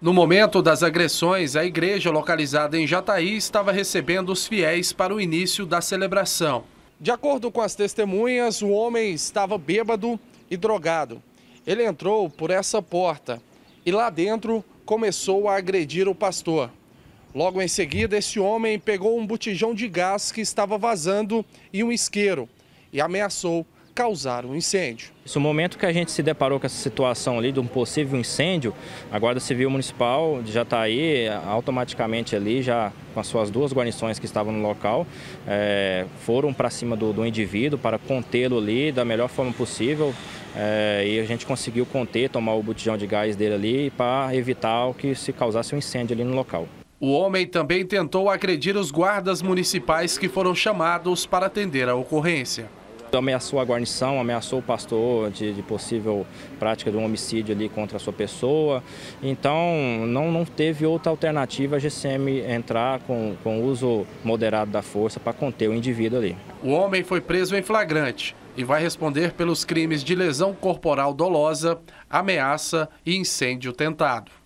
No momento das agressões, a igreja localizada em Jataí estava recebendo os fiéis para o início da celebração. De acordo com as testemunhas, o homem estava bêbado e drogado. Ele entrou por essa porta e lá dentro começou a agredir o pastor. Logo em seguida, esse homem pegou um botijão de gás que estava vazando e um isqueiro e ameaçou causar um incêndio. No momento que a gente se deparou com essa situação ali de um possível incêndio, a Guarda Civil Municipal já está aí automaticamente ali, já com as suas duas guarnições que estavam no local, é, foram para cima do, do, indivíduo para contê-lo ali da melhor forma possível é, e a gente conseguiu conter, tomar o botijão de gás dele ali para evitar que se causasse um incêndio ali no local. O homem também tentou agredir os guardas municipais que foram chamados para atender a ocorrência. Ameaçou a guarnição, ameaçou o pastor de, de, possível prática de um homicídio ali contra a sua pessoa. Então, não, não teve outra alternativa a GCM entrar com, com uso moderado da força para conter o indivíduo ali. O homem foi preso em flagrante e vai responder pelos crimes de lesão corporal dolosa, ameaça e incêndio tentado.